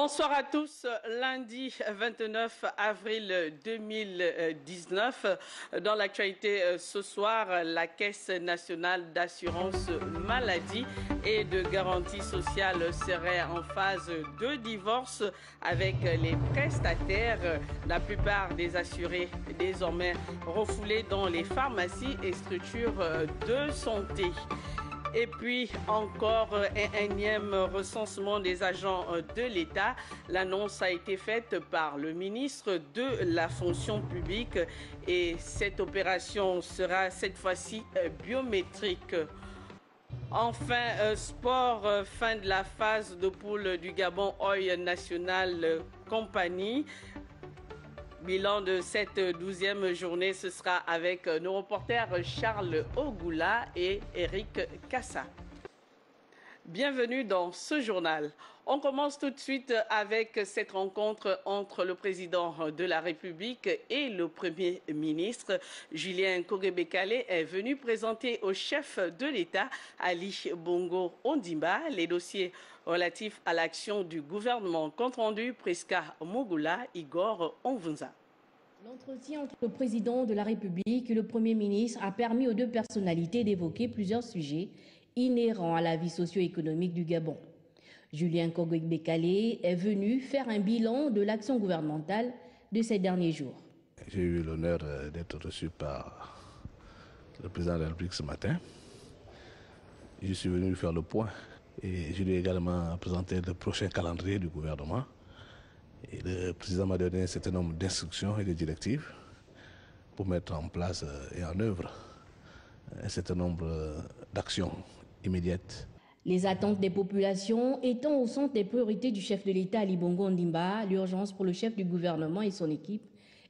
Bonsoir à tous. Lundi 29 avril 2019, dans l'actualité euh, ce soir, la Caisse nationale d'assurance maladie et de garantie sociale serait en phase de divorce avec les prestataires. La plupart des assurés désormais refoulés dans les pharmacies et structures de santé. Et puis encore un énième recensement des agents de l'État. L'annonce a été faite par le ministre de la fonction publique et cette opération sera cette fois-ci biométrique. Enfin, sport, fin de la phase de poule du Gabon Oil National Compagnie. Bilan de cette douzième journée, ce sera avec nos reporters Charles Ogoula et Eric Cassa. Bienvenue dans ce journal. On commence tout de suite avec cette rencontre entre le président de la République et le Premier ministre. Julien Kogebekale est venu présenter au chef de l'État, Ali Bongo Ondimba, les dossiers relatifs à l'action du gouvernement. Compte rendu Priska Mogula, Igor Onvunza. L'entretien entre le président de la République et le Premier ministre a permis aux deux personnalités d'évoquer plusieurs sujets inhérents à la vie socio-économique du Gabon. Julien Kogwe-Bekale est venu faire un bilan de l'action gouvernementale de ces derniers jours. J'ai eu l'honneur d'être reçu par le président de la République ce matin. Je suis venu faire le point et je lui ai également présenté le prochain calendrier du gouvernement. Le président m'a donné un certain nombre d'instructions et de directives pour mettre en place et en œuvre un certain nombre d'actions Les attentes des populations étant au centre des priorités du chef de l'État Ali Bongo Ndimba, l'urgence pour le chef du gouvernement et son équipe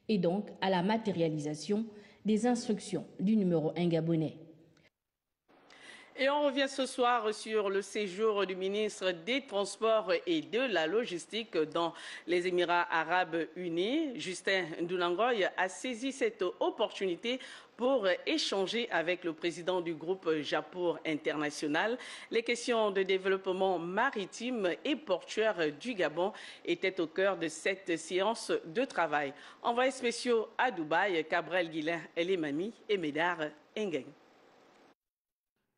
est donc à la matérialisation des instructions du numéro 1 gabonais. Et on revient ce soir sur le séjour du ministre des Transports et de la Logistique dans les Émirats arabes unis. Justin Ndoulangoy a saisi cette opportunité pour échanger avec le président du groupe Japour International. Les questions de développement maritime et portuaire du Gabon étaient au cœur de cette séance de travail. Envoyés spéciaux à Dubaï, Cabrel Guillain, Elimami et Médard Engeng.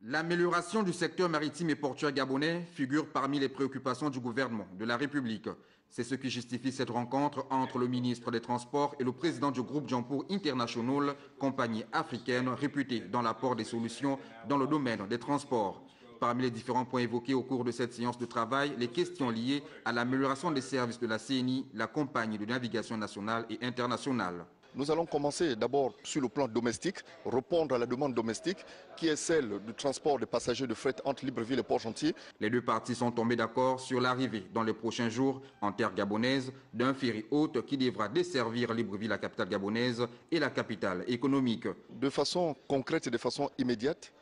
L'amélioration du secteur maritime et portuaire gabonais figure parmi les préoccupations du gouvernement de la République. C'est ce qui justifie cette rencontre entre le ministre des Transports et le président du groupe Jampour International, compagnie africaine réputée dans l'apport des solutions dans le domaine des transports. Parmi les différents points évoqués au cours de cette séance de travail, les questions liées à l'amélioration des services de la CNI, la compagnie de navigation nationale et internationale. Nous allons commencer d'abord sur le plan domestique, répondre à la demande domestique qui est celle du transport des passagers de fret entre Libreville et Port-Gentil. Les deux parties sont tombées d'accord sur l'arrivée dans les prochains jours en terre gabonaise d'un ferry haute qui devra desservir Libreville, la capitale gabonaise, et la capitale économique. De façon concrète et de façon immédiate,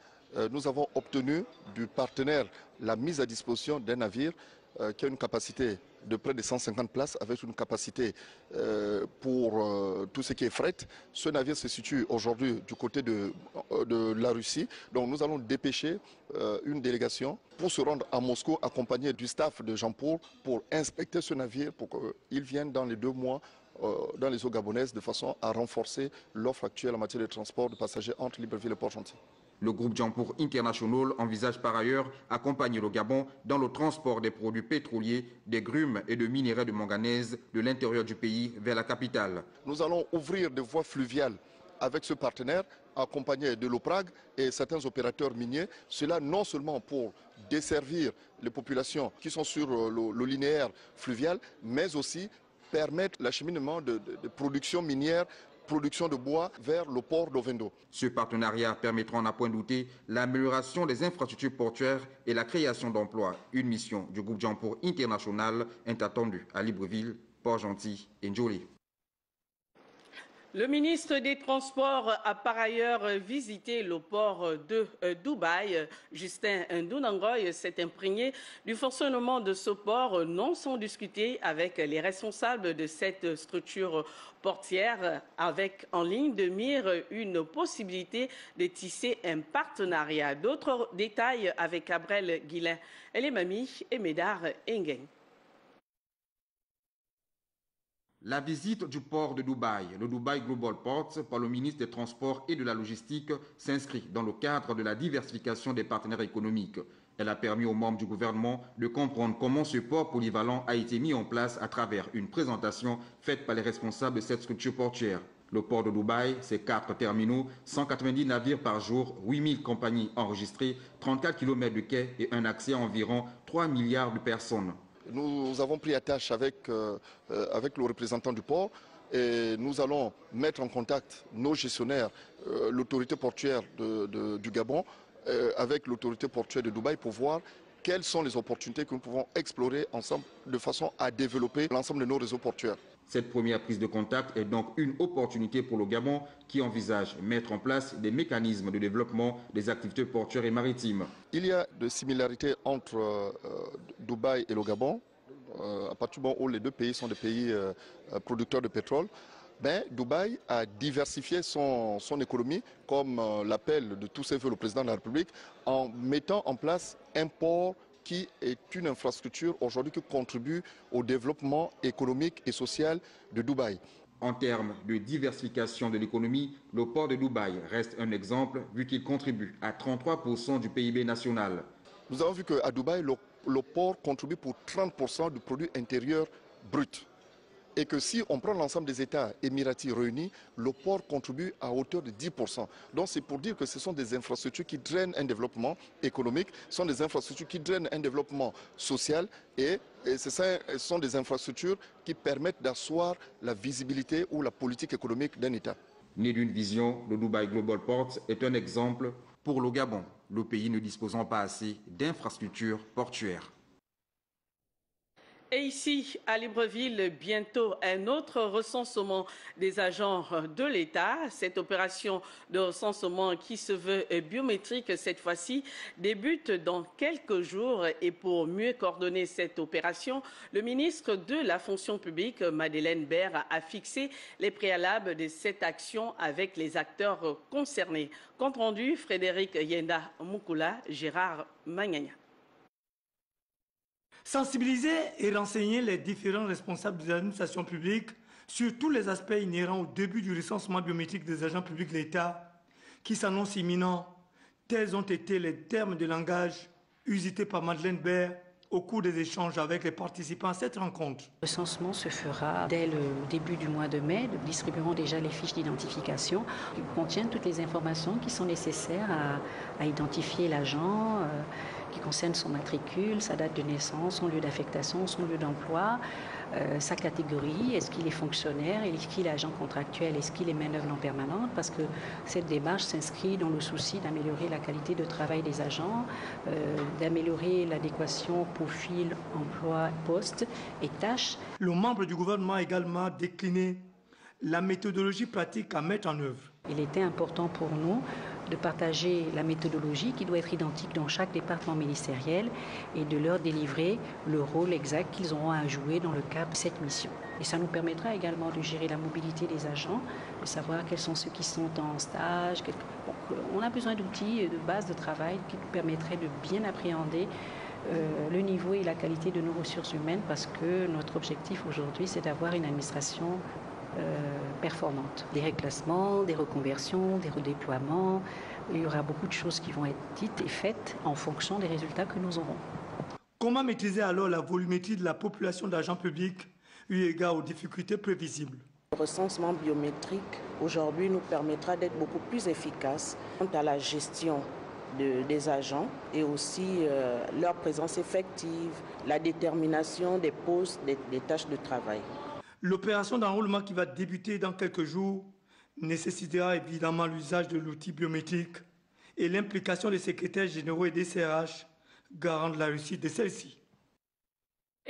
nous avons obtenu du partenaire la mise à disposition d'un navire qui a une capacité de près de 150 places avec une capacité euh, pour euh, tout ce qui est fret. Ce navire se situe aujourd'hui du côté de, de, la Russie. Donc nous allons dépêcher euh, une délégation pour se rendre à Moscou accompagné du staff de Jean-Paul pour inspecter ce navire pour qu'il vienne dans les deux mois dans les eaux gabonaises de façon à renforcer l'offre actuelle en matière de transport de passagers entre Libreville et Port-Gentil. Le groupe Jampour International envisage par ailleurs accompagner le Gabon dans le transport des produits pétroliers, des grumes et de minerais de manganèse de l'intérieur du pays vers la capitale. Nous allons ouvrir des voies fluviales avec ce partenaire accompagné de l'OPRAG et certains opérateurs miniers. Cela non seulement pour desservir les populations qui sont sur le, le linéaire fluvial, mais aussi permettre l'acheminement de production minière production de bois vers le port d'Ovendo. Ce partenariat permettra, à point douter, l'amélioration des infrastructures portuaires et la création d'emplois. Une mission du groupe Jampour International est attendue à Libreville, Port-Gentil et Njoli. Le ministre des Transports a par ailleurs visité le port de Dubaï. Justin Ndunangoy s'est imprégné du fonctionnement de ce port non sans discuter avec les responsables de cette structure portière avec en ligne de mire une possibilité de tisser un partenariat. D'autres détails avec Abrel Guillain, Elimami et Médard Engen. La visite du port de Dubaï, le Dubai Global Ports, par le ministre des Transports et de la Logistique, s'inscrit dans le cadre de la diversification des partenaires économiques. Elle a permis aux membres du gouvernement de comprendre comment ce port polyvalent a été mis en place à travers une présentation faite par les responsables de cette structure portuaire. Le port de Dubaï, c'est quatre terminaux, 190 navires par jour, 8000 compagnies enregistrées, 34 km de quais et un accès à environ 3 milliards de personnes. Nous avons pris attache avec, euh, euh, avec le représentant du port et nous allons mettre en contact nos gestionnaires, euh, l'autorité portuaire du Gabon, avec l'autorité portuaire de Dubaï pour voir quelles sont les opportunités que nous pouvons explorer ensemble de façon à développer l'ensemble de nos réseaux portuaires. Cette première prise de contact est donc une opportunité pour le Gabon qui envisage mettre en place des mécanismes de développement des activités portuaires et maritimes. Il y a de similarités entre euh, Dubaï et le Gabon, euh, à partir du moment où les deux pays sont des pays euh, producteurs de pétrole. Ben, Dubaï a diversifié son, son économie, comme l'appelle de tous ses voeux le président de la République, en mettant en place un port qui est une infrastructure aujourd'hui qui contribue au développement économique et social de Dubaï. En termes de diversification de l'économie, le port de Dubaï reste un exemple vu qu'il contribue à 33% du PIB national. Nous avons vu qu'à Dubaï, le, le port contribue pour 30% du produit intérieur brut et que si on prend l'ensemble des États émiratis réunis, le port contribue à hauteur de 10%. Donc c'est pour dire que ce sont des infrastructures qui drainent un développement économique, ce sont des infrastructures qui drainent un développement social et, ce sont des infrastructures qui permettent d'asseoir la visibilité ou la politique économique d'un État. Né d'une vision, le Dubai Global Port est un exemple pour le Gabon, le pays ne disposant pas assez d'infrastructures portuaires. Et ici, à Libreville, bientôt un autre recensement des agents de l'État. Cette opération de recensement qui se veut biométrique cette fois-ci débute dans quelques jours. Et pour mieux coordonner cette opération, le ministre de la fonction publique, Madeleine Baird, a fixé les préalables de cette action avec les acteurs concernés. Compte rendu, Frédéric Yenda Mukula, Gérard Magnagna. Sensibiliser et renseigner les différents responsables des administrations publiques sur tous les aspects inhérents au début du recensement biométrique des agents publics de l'État qui s'annonce imminent. Tels ont été les termes de langage usités par Madeleine Baird au cours des échanges avec les participants à cette rencontre. Le recensement se fera dès le début du mois de mai. Nous distribuerons déjà les fiches d'identification qui contiennent toutes les informations qui sont nécessaires à, identifier l'agent. Euh, qui concerne son matricule, sa date de naissance, son lieu d'affectation, son lieu d'emploi, euh, sa catégorie, est-ce qu'il est fonctionnaire, est-ce qu'il est agent contractuel, est-ce qu'il est main-d'œuvre en permanente, parce que cette démarche s'inscrit dans le souci d'améliorer la qualité de travail des agents, euh, d'améliorer l'adéquation profil, emploi, poste et tâches. Le membre du gouvernement a également décliné la méthodologie pratique à mettre en œuvre. Il était important pour nous de partager la méthodologie qui doit être identique dans chaque département ministériel et de leur délivrer le rôle exact qu'ils auront à jouer dans le cadre de cette mission. Et ça nous permettra également de gérer la mobilité des agents, de savoir quels sont ceux qui sont en stage. on a besoin d'outils et de bases de travail qui nous permettraient de bien appréhender euh, le niveau et la qualité de nos ressources humaines parce que notre objectif aujourd'hui, c'est d'avoir une administration performantes. Des reclassements, des reconversions, des redéploiements. Il y aura beaucoup de choses qui vont être dites et faites en fonction des résultats que nous aurons. Comment maîtriser alors la volumétrie de la population d'agents publics eu égard aux difficultés prévisibles? Le recensement biométrique aujourd'hui nous permettra d'être beaucoup plus efficace quant à la gestion des agents et aussi euh, leur présence effective, la détermination des postes, des tâches de travail. L'opération d'enrôlement qui va débuter dans quelques jours nécessitera évidemment l'usage de l'outil biométrique et l'implication des secrétaires généraux et des CRH garant la réussite de celle-ci.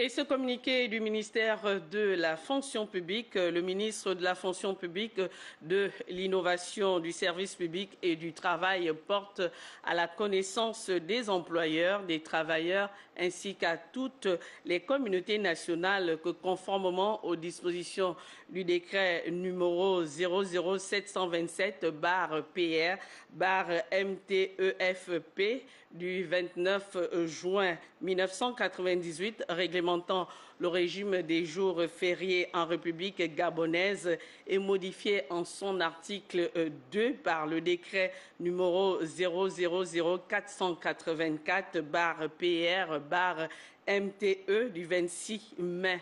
Et ce communiqué du ministère de la fonction publique, le ministre de la fonction publique, de l'innovation, du service public et du travail porte à la connaissance des employeurs, des travailleurs ainsi qu'à toutes les communautés nationales que conformément aux dispositions du décret numéro 00727 bar PR bar MTEFP du 29 juin 1998 réglementant le régime des jours fériés en République gabonaise est modifié en son article 2 par le décret numéro 000484 bar PR bar MTE du 26 mai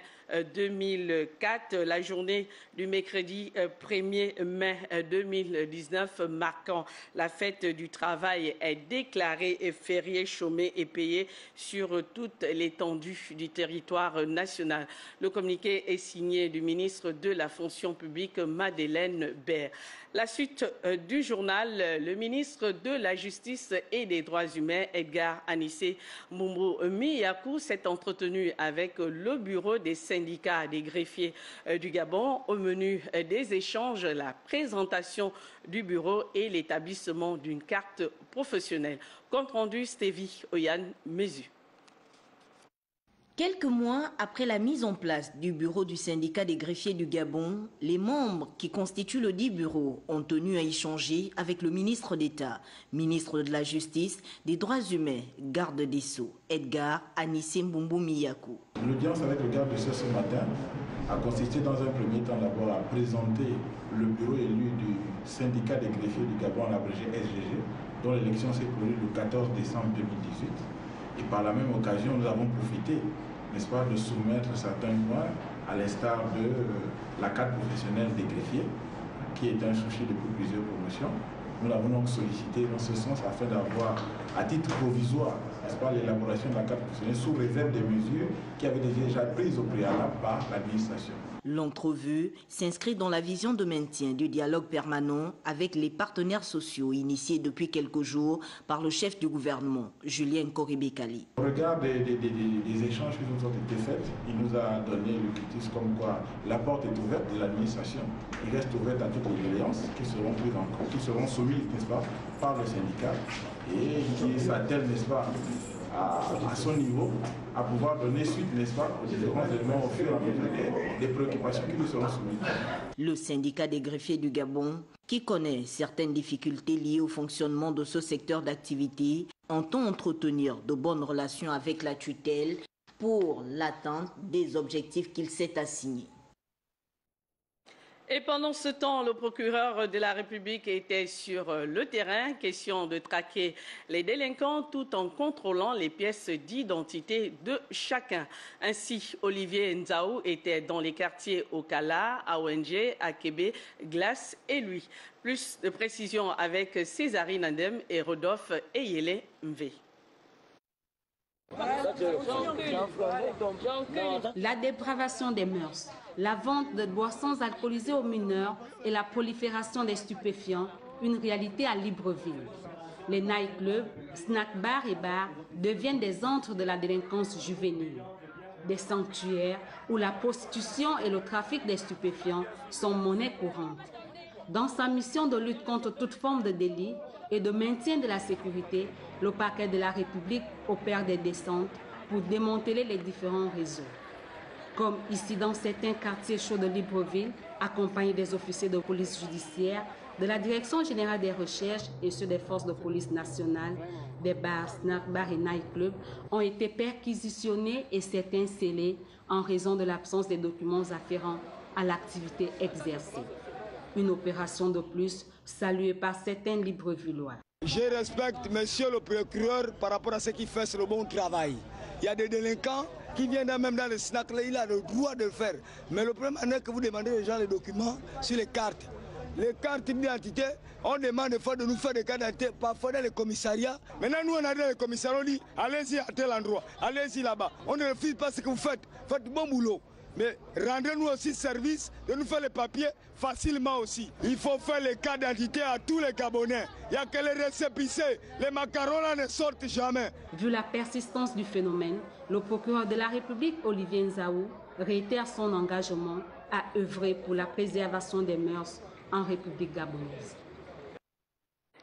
2004, la journée du mercredi 1er mai 2019 marquant la fête du travail est déclarée férié, chômé et payé sur toute l'étendue du territoire national. Le communiqué est signé du ministre de la fonction publique Madeleine Baird. La suite du journal, le ministre de la Justice et des Droits humains, Edgar Anissé Mumbo Miyaku, s'est entretenu avec le bureau des syndicats des greffiers du Gabon au menu des échanges, la présentation du bureau et l'établissement d'une carte professionnelle. Compte rendu Stevie Oyan Mesu. Quelques mois après la mise en place du bureau du syndicat des greffiers du Gabon, les membres qui constituent le dit bureau ont tenu à échanger avec le ministre d'État, ministre de la Justice, des Droits humains, garde des Sceaux, Edgar Anissé Mbumbu Miyaku. L'audience avec le garde des Sceaux ce matin a consisté dans un premier temps d'abord à présenter le bureau élu du syndicat des greffiers du Gabon, abrégé SGG, dont l'élection s'est produite le 14 décembre 2018. Et par la même occasion, nous avons profité, n'est-ce pas, de soumettre certains points, à l'instar de la carte professionnelle des greffiers, qui est un souci depuis plusieurs promotions. Nous l'avons donc sollicité dans ce sens afin d'avoir, à titre provisoire, n'est-ce pas, l'élaboration de la carte professionnelle sous réserve des mesures qui avaient déjà prises au préalable par l'administration. L'entrevue s'inscrit dans la vision de maintien du dialogue permanent avec les partenaires sociaux initiés depuis quelques jours par le chef du gouvernement, Julien Koribekali. Au regard des, échanges qui nous ont été faits, il nous a donné le critique comme quoi la porte est ouverte de l'administration. Il reste ouverte à toutes les doléances qui seront prises en qui seront soumises, n'est-ce pas, par le syndicat et qui s'attellent, n'est-ce pas, à, son niveau, à pouvoir donner suite, n'est-ce pas, aux différents éléments au fur et à mesure des, préoccupations qui nous seront soumises. Le syndicat des greffiers du Gabon, qui connaît certaines difficultés liées au fonctionnement de ce secteur d'activité, entend entretenir de bonnes relations avec la tutelle pour l'atteinte des objectifs qu'il s'est assignés. Et pendant ce temps, le procureur de la République était sur le terrain, question de traquer les délinquants tout en contrôlant les pièces d'identité de chacun. Ainsi, Olivier Nzaou était dans les quartiers Okala, Awenje, Akebe, Glace et lui. Plus de précisions avec Césarine Andem et Rodolphe Eyele Mvé. La dépravation des mœurs, la vente de boissons alcoolisées aux mineurs et la prolifération des stupéfiants, une réalité à Libreville. Les nightclubs, snack bars et bars deviennent des antres de la délinquance juvénile. Des sanctuaires où la prostitution et le trafic des stupéfiants sont monnaie courante. Dans sa mission de lutte contre toute forme de délit et de maintien de la sécurité, le parquet de la République opère des descentes pour démanteler les différents réseaux. Comme ici dans certains quartiers chauds de Libreville, accompagnés des officiers de police judiciaire, de la Direction générale des recherches et ceux des forces de police nationales, des bars, snack bars et nightclubs ont été perquisitionnés et certains scellés en raison de l'absence des documents afférents à l'activité exercée. Une opération de plus saluée par certains Librevillois. Je respecte monsieur le procureur par rapport à ce qu'il fait sur le bon travail. Il y a des délinquants qui viennent même dans le snack, il a le droit de le faire. Mais le problème est que vous demandez aux gens les documents sur les cartes. Les cartes d'identité, on demande des fois de nous faire des cartes d'identité, parfois dans les commissariats. Maintenant, nous, on arrive dans les commissariats, on dit allez-y à tel endroit, allez-y là-bas. On ne refuse pas ce que vous faites. Faites bon boulot. Mais rendez-nous aussi service de nous faire les papiers facilement aussi. Il faut faire les cartes d'identité à tous les Gabonais. Il n'y a que les récépissés. Les macarons ne sortent jamais. Vu la persistance du phénomène, le procureur de la République, Olivier Nzaou, réitère son engagement à œuvrer pour la préservation des mœurs en République gabonaise.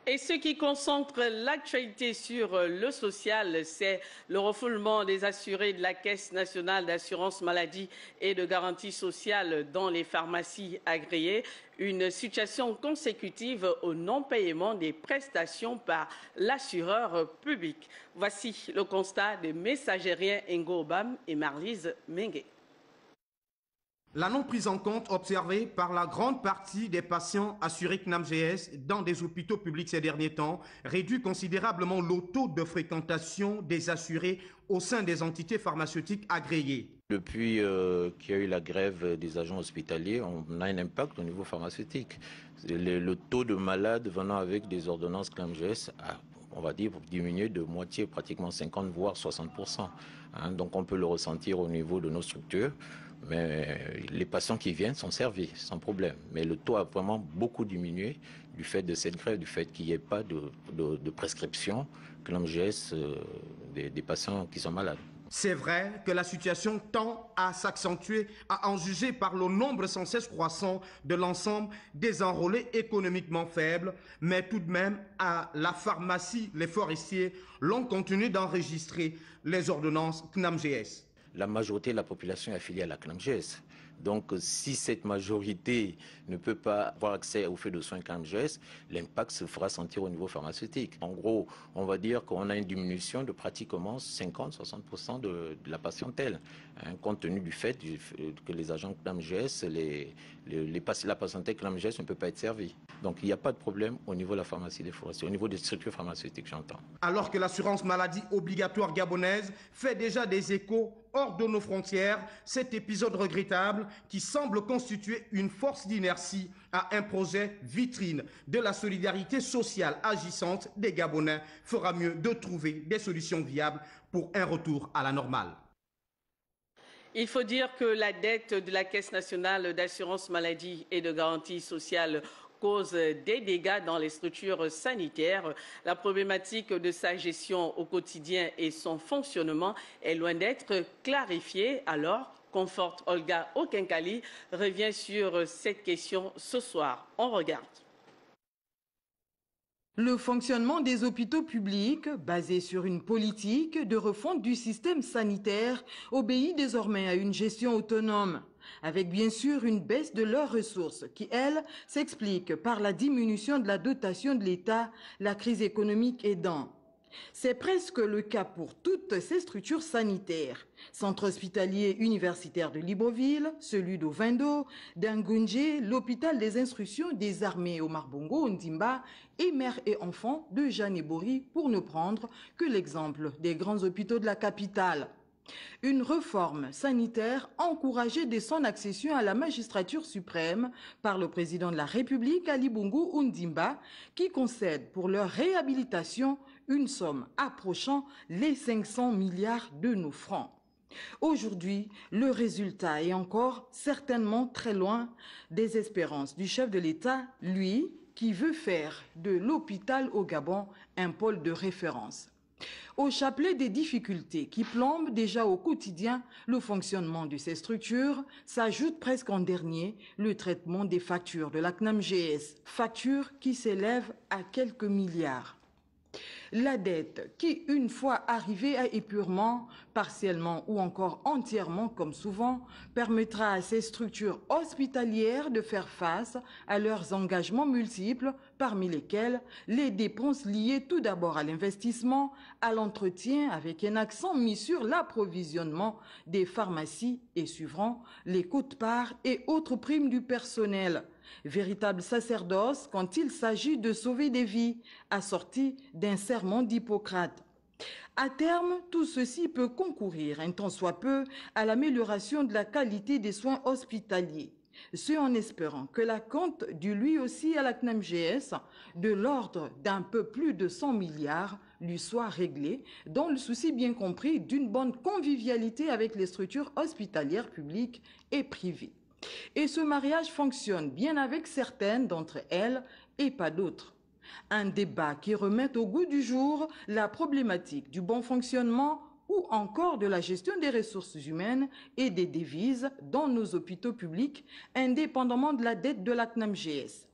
Et ce qui concentre l'actualité sur le social, c'est le refoulement des assurés de la Caisse nationale d'assurance maladie et de garantie sociale dans les pharmacies agréées, une situation consécutive au non-paiement des prestations par l'assureur public. Voici le constat des messagériens Ngo Obam et Marlise Mengue. La non prise en compte observée par la grande partie des patients assurés CNAMGS dans des hôpitaux publics ces derniers temps réduit considérablement le taux de fréquentation des assurés au sein des entités pharmaceutiques agréées. Depuis euh, qu'il y a eu la grève des agents hospitaliers, on a un impact au niveau pharmaceutique. Le, taux de malades venant avec des ordonnances CNAMGS a on va dire, diminué de moitié, pratiquement 50 voire 60%. Hein. donc on peut le ressentir au niveau de nos structures. Mais les patients qui viennent sont servis sans problème. Mais le taux a vraiment beaucoup diminué du fait de cette grève, du fait qu'il n'y ait pas de, prescription que euh, des, des patients qui sont malades. C'est vrai que la situation tend à s'accentuer, à en juger par le nombre sans cesse croissant de l'ensemble des enrôlés économiquement faibles, mais tout de même, à la pharmacie, les forestiers l'ont continué d'enregistrer les ordonnances CNAMGS la majorité de la population est affiliée à la CNAMGS. Donc, si cette majorité ne peut pas avoir accès aux faits de soins CNAMGS, l'impact se fera sentir au niveau pharmaceutique. En gros, on va dire qu'on a une diminution de pratiquement 50-60% de, la patientèle, hein, compte tenu du fait que les agents CNAMGS, les, la patientèle ne peut pas être servie. Donc, il n'y a pas de problème au niveau de la pharmacie des forestiers, au niveau des structures pharmaceutiques, j'entends. Alors que l'assurance maladie obligatoire gabonaise fait déjà des échos hors de nos frontières, cet épisode regrettable qui semble constituer une force d'inertie à un projet vitrine de la solidarité sociale agissante des Gabonais fera mieux de trouver des solutions viables pour un retour à la normale. Il faut dire que la dette de la Caisse nationale d'assurance maladie et de garantie sociale cause des dégâts dans les structures sanitaires. La problématique de sa gestion au quotidien et son fonctionnement est loin d'être clarifiée. Alors, conforte Olga Okenkali revient sur cette question ce soir. On regarde. Le fonctionnement des hôpitaux publics, basé sur une politique de refonte du système sanitaire, obéit désormais à une gestion autonome avec bien sûr une baisse de leurs ressources qui, elle, s'explique par la diminution de la dotation de l'État, la crise économique aidant. C'est presque le cas pour toutes ces structures sanitaires. Centre hospitalier universitaire de Libreville, celui d'Ovendo, d'Angunje, l'hôpital des instructions des armées au Marbongo, Ndimba, et mère et enfants de Jeanne pour ne prendre que l'exemple des grands hôpitaux de la capitale. Une réforme sanitaire encouragée dès son accession à la magistrature suprême par le président de la République, Ali Bongo Undimba, qui concède pour leur réhabilitation une somme approchant les 500 milliards de nos francs. Aujourd'hui, le résultat est encore certainement très loin des espérances du chef de l'État, lui, qui veut faire de l'hôpital au Gabon un pôle de référence. Au chapelet des difficultés qui plombent déjà au quotidien le fonctionnement de ces structures, s'ajoute presque en dernier le traitement des factures de la CNAMGS, factures qui s'élèvent à quelques milliards. La dette qui, une fois arrivée à épurement, partiellement ou encore entièrement comme souvent, permettra à ces structures hospitalières de faire face à leurs engagements multiples, parmi lesquels les dépenses liées tout d'abord à l'investissement, à l'entretien avec un accent mis sur l'approvisionnement des pharmacies et suivront les coûts-parts et autres primes du personnel véritable sacerdoce quand il s'agit de sauver des vies, assorti d'un serment d'Hippocrate. À terme, tout ceci peut concourir, un tant soit peu, à l'amélioration de la qualité des soins hospitaliers. Ce en espérant que la compte du lui aussi à la CNAMGS de l'ordre d'un peu plus de 100 milliards lui soit réglée, dans le souci bien compris d'une bonne convivialité avec les structures hospitalières publiques et privées. Et ce mariage fonctionne bien avec certaines d'entre elles et pas d'autres. Un débat qui remet au goût du jour la problématique du bon fonctionnement ou encore de la gestion des ressources humaines et des devises dans nos hôpitaux publics, indépendamment de la dette de la CNAMGS.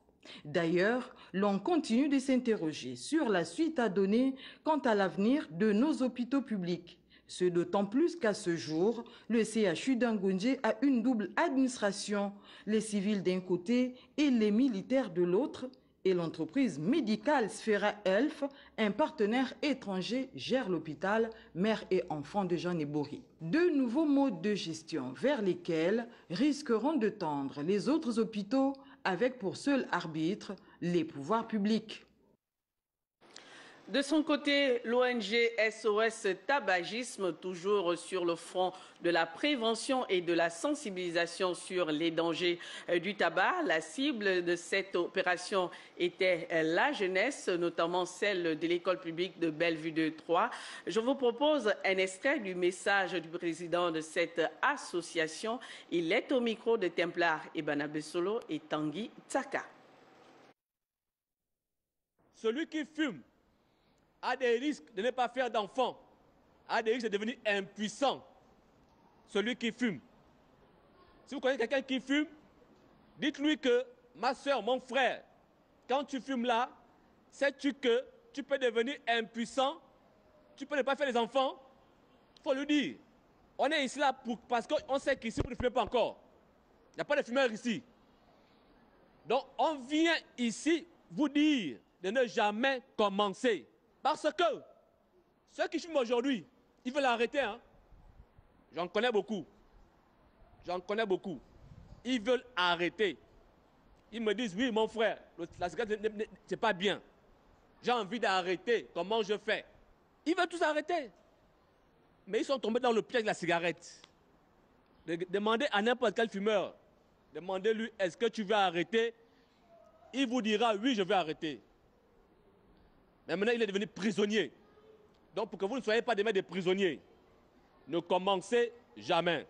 D'ailleurs, l'on continue de s'interroger sur la suite à donner quant à l'avenir de nos hôpitaux publics. Ce d'autant plus qu'à ce jour, le CHU d'Angonje a une double administration, les civils d'un côté et les militaires de l'autre, et l'entreprise médicale Sphera Elf, un partenaire étranger, gère l'hôpital mère et enfant de Jean Ebory. Deux nouveaux modes de gestion vers lesquels risqueront de tendre les autres hôpitaux avec pour seul arbitre les pouvoirs publics. De son côté, l'ONG SOS Tabagisme, toujours sur le front de la prévention et de la sensibilisation sur les dangers euh, du tabac. La cible de cette opération était euh, la jeunesse, notamment celle de l'école publique de Bellevue de Troyes. Je vous propose un extrait du message du président de cette association. Il est au micro de Templar Ibana Bessolo et Tanguy Tsaka. Celui qui fume a des risques de ne pas faire d'enfants, a des risques de devenir impuissant. Celui qui fume. Si vous connaissez quelqu'un qui fume, dites-lui que ma soeur, mon frère, quand tu fumes là, sais-tu que tu peux devenir impuissant, tu peux ne pas faire des enfants? Il faut lui dire. On est ici là pour, parce qu'on sait qu'ici, vous ne fumez pas encore. Il n'y a pas de fumeurs ici. Donc, on vient ici vous dire de ne jamais commencer. Parce que ceux qui fument aujourd'hui, ils veulent arrêter. Hein? J'en connais beaucoup. J'en connais beaucoup. Ils veulent arrêter. Ils me disent, oui, mon frère, la cigarette, c'est pas bien. J'ai envie d'arrêter. Comment je fais? Ils veulent tous arrêter. Mais ils sont tombés dans le piège de la cigarette. Demandez à n'importe quel fumeur, demandez-lui, est-ce que tu veux arrêter? Il vous dira, oui, je veux arrêter. Mais maintenant, il est devenu prisonnier. Donc, pour que vous ne soyez pas demain des prisonniers, ne commencez jamais.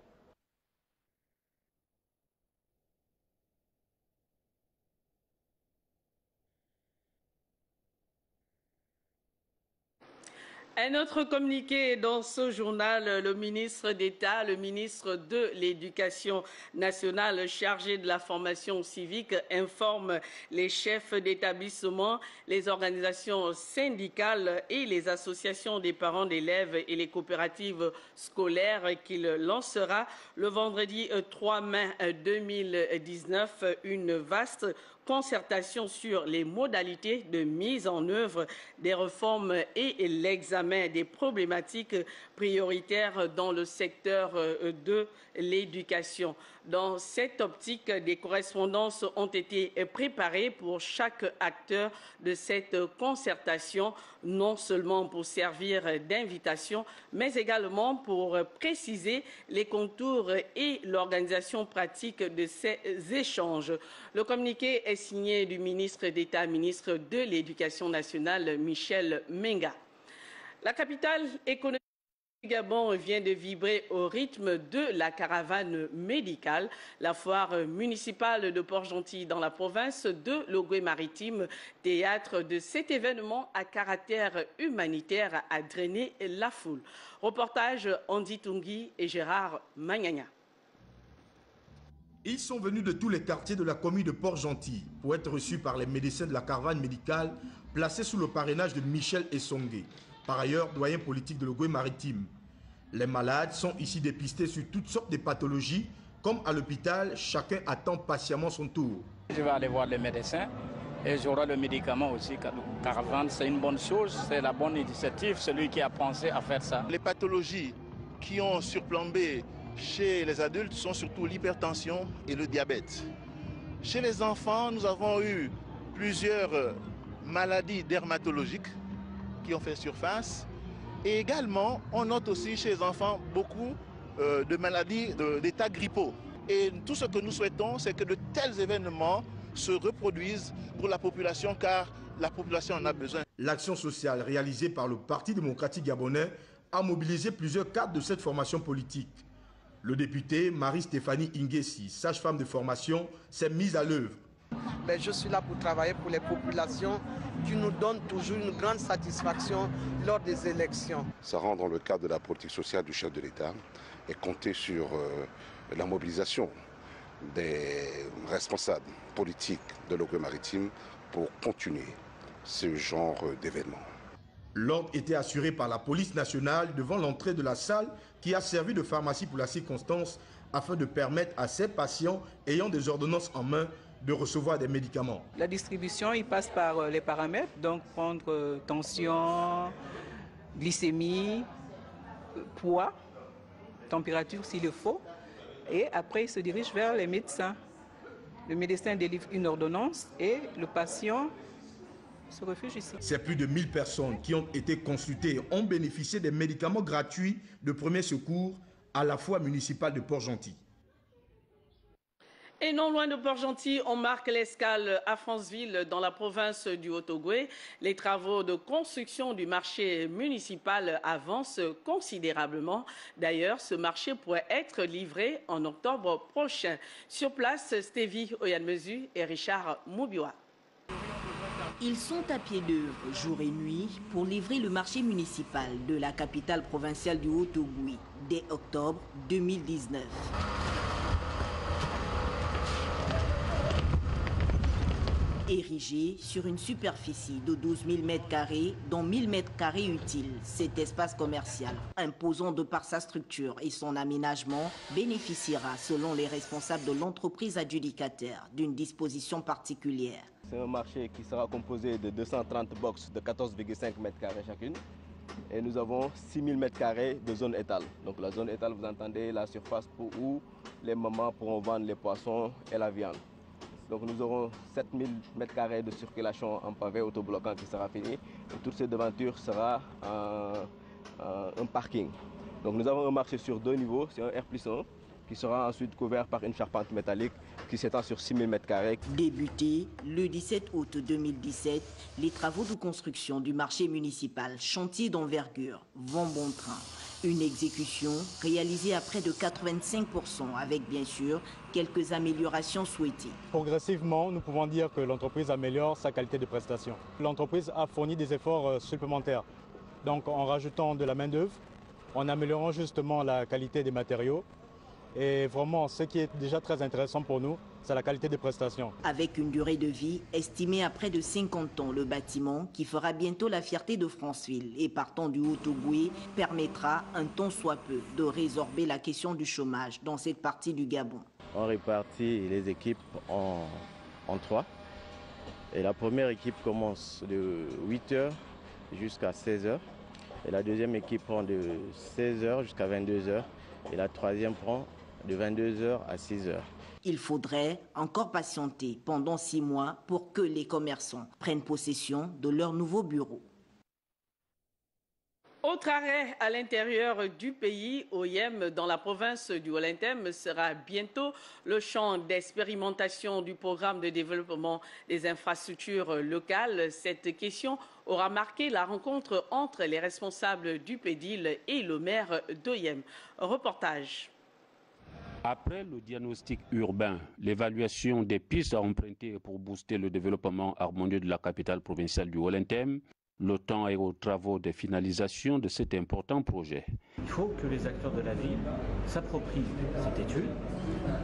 Un autre communiqué dans ce journal, le ministre d'État, le ministre de l'Éducation nationale chargé de la formation civique informe les chefs d'établissement, les organisations syndicales et les associations des parents d'élèves et les coopératives scolaires qu'il lancera le vendredi 3 mai 2019 une vaste concertation sur les modalités de mise en œuvre des réformes et l'examen des problématiques prioritaires dans le secteur euh, de l'éducation. Dans cette optique, des correspondances ont été préparées pour chaque acteur de cette concertation, non seulement pour servir d'invitation, mais également pour préciser les contours et l'organisation pratique de ces échanges. Le communiqué est signé du ministre d'État, ministre de l'Éducation nationale, Michel Menga. La capitale économique Gabon vient de vibrer au rythme de la caravane médicale. La foire municipale de Port-Gentil dans la province de Logoué-Maritime, théâtre de cet événement à caractère humanitaire, a drainé la foule. Reportage Andy Tungi et Gérard Magnagna. Ils sont venus de tous les quartiers de la commune de Port-Gentil pour être reçus par les médecins de la caravane médicale placée sous le parrainage de Michel Essongué par ailleurs doyen politique de l'Ogoué maritime. Les malades sont ici dépistés sur toutes sortes de pathologies. Comme à l'hôpital, chacun attend patiemment son tour. Je vais aller voir les médecins et j'aurai le médicament aussi. Caravane, c'est une bonne chose, c'est la bonne initiative, celui qui a pensé à faire ça. Les pathologies qui ont surplombé chez les adultes sont surtout l'hypertension et le diabète. Chez les enfants, nous avons eu plusieurs maladies dermatologiques ont fait surface. Et également, on note aussi chez les enfants beaucoup euh, de maladies d'état grippaux. Et tout ce que nous souhaitons, c'est que de tels événements se reproduisent pour la population, car la population en a besoin. L'action sociale réalisée par le Parti démocratique gabonais a mobilisé plusieurs cadres de cette formation politique. Le député Marie-Stéphanie Ingessi, sage-femme de formation, s'est mise à l'œuvre mais je suis là pour travailler pour les populations qui nous donnent toujours une grande satisfaction lors des élections. Ça rentre dans le cadre de la politique sociale du chef de l'État et compter sur euh, la mobilisation des responsables politiques de l'Ogue maritime pour continuer ce genre d'événement. L'ordre était assuré par la police nationale devant l'entrée de la salle qui a servi de pharmacie pour la circonstance afin de permettre à ces patients ayant des ordonnances en main de recevoir des médicaments. La distribution, il passe par euh, les paramètres, donc prendre euh, tension, glycémie, poids, température s'il le faut, et après il se dirige vers les médecins. Le médecin délivre une ordonnance et le patient se refuge ici. C'est plus de 1000 personnes qui ont été consultées et ont bénéficié des médicaments gratuits de premier secours à la fois municipal de Port-Gentil. Et non loin de Port-Gentil, on marque l'escale à Franceville, dans la province du Haut-Ogooué. Les travaux de construction du marché municipal avancent considérablement. D'ailleurs, ce marché pourrait être livré en octobre prochain. Sur place, Stevie Oyanmezu et Richard Moubioa. Ils sont à pied d'œuvre jour et nuit pour livrer le marché municipal de la capitale provinciale du Haut-Ogooué dès octobre 2019. Érigé sur une superficie de 12 000 m2, dont 1000 m2 utiles, cet espace commercial, imposant de par sa structure et son aménagement, bénéficiera, selon les responsables de l'entreprise adjudicataire, d'une disposition particulière. C'est un marché qui sera composé de 230 boxes de 14,5 m2 chacune. Et nous avons 6 000 m2 de zone étale. Donc la zone étale, vous entendez la surface pour où les mamans pourront vendre les poissons et la viande. Donc nous aurons 7000 m2 de circulation en pavé autobloquant qui sera fini. Et toutes ces devantures sera un, parking. Donc nous avons un marché sur deux niveaux, c'est un R plus 1 qui sera ensuite couvert par une charpente métallique qui s'étend sur 6000 m2. Débuté le 17 août 2017, les travaux de construction du marché municipal chantier d'envergure vont bon train. Une exécution réalisée à près de 85% avec bien sûr quelques améliorations souhaitées. Progressivement, nous pouvons dire que l'entreprise améliore sa qualité de prestation. L'entreprise a fourni des efforts euh, supplémentaires. Donc en rajoutant de la main-d'œuvre, en améliorant justement la qualité des matériaux, et vraiment, ce qui est déjà très intéressant pour nous, c'est la qualité des prestations. Avec une durée de vie estimée à près de 50 ans, le bâtiment, qui fera bientôt la fierté de Franceville et partant du Haut-Ogooué, permettra, un temps soit peu, de résorber la question du chômage dans cette partie du Gabon. On répartit les équipes en, en trois. Et la première équipe commence de 8h jusqu'à 16h. Et la deuxième équipe prend de 16h jusqu'à 22h. Et la troisième prend de 22h à 6h. Il faudrait encore patienter pendant six mois pour que les commerçants prennent possession de leur nouveau bureau. Autre arrêt à l'intérieur du pays, OIM, dans la province du Olentem, sera bientôt le champ d'expérimentation du programme de développement des infrastructures locales. Cette question aura marqué la rencontre entre les responsables du PEDIL et le maire d'OIM. Reportage. Après le diagnostic urbain, l'évaluation des pistes à emprunter pour booster le développement harmonieux de la capitale provinciale du Olentem, le temps est aux travaux de finalisation de cet important projet. Il faut que les acteurs de la ville s'approprient cette étude,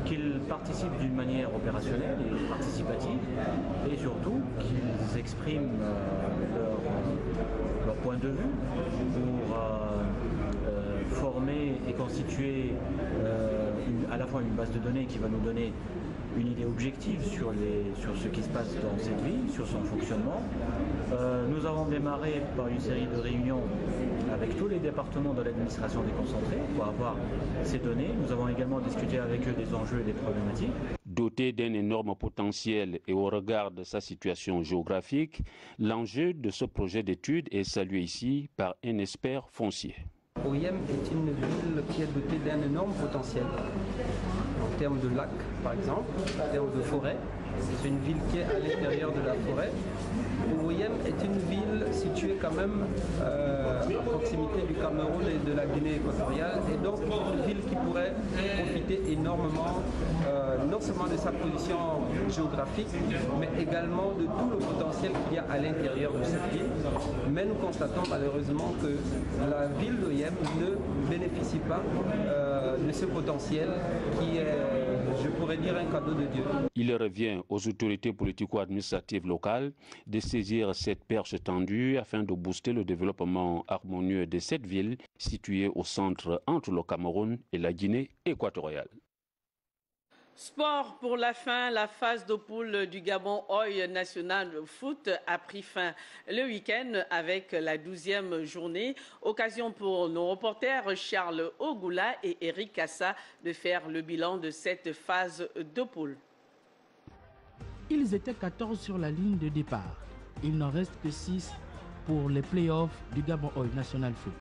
qu'ils participent d'une manière opérationnelle et participative, et surtout qu'ils expriment leur, leur, point de vue pour euh, euh, former et constituer euh, à la fois une base de données qui va nous donner une idée objective sur, les, sur ce qui se passe dans cette ville, sur son fonctionnement. Euh, nous avons démarré par une série de réunions avec tous les départements de l'administration déconcentrée pour avoir ces données. Nous avons également discuté avec eux des enjeux et des problématiques. Doté d'un énorme potentiel et au regard de sa situation géographique, l'enjeu de ce projet d'étude est salué ici par un expert foncier. OIM est une ville qui est dotée d'un énorme potentiel en termes de lacs, par exemple, en termes de forêt. C'est une ville qui est à l'intérieur de la forêt. Ouoyem est une ville située quand même euh, à proximité du Cameroun et de la Guinée équatoriale et donc une ville qui pourrait profiter énormément euh, non seulement de sa position géographique mais également de tout le potentiel qu'il y a à l'intérieur de cette ville. Mais nous constatons malheureusement que la ville d'Oyem ne bénéficie pas euh, de ce potentiel qui est Il revient aux autorités politico-administratives locales de saisir cette perche tendue afin de booster le développement harmonieux de cette ville située au centre entre le Cameroun et la Guinée équatoriale. Sport pour la fin, la phase de poule du Gabon Oil National Foot a pris fin le week-end avec la douzième journée. Occasion pour nos reporters Charles Ogoula et Eric Kassa de faire le bilan de cette phase de poule. Ils étaient 14 sur la ligne de départ. Il n'en reste que 6 pour les playoffs du Gabon Oil National Foot.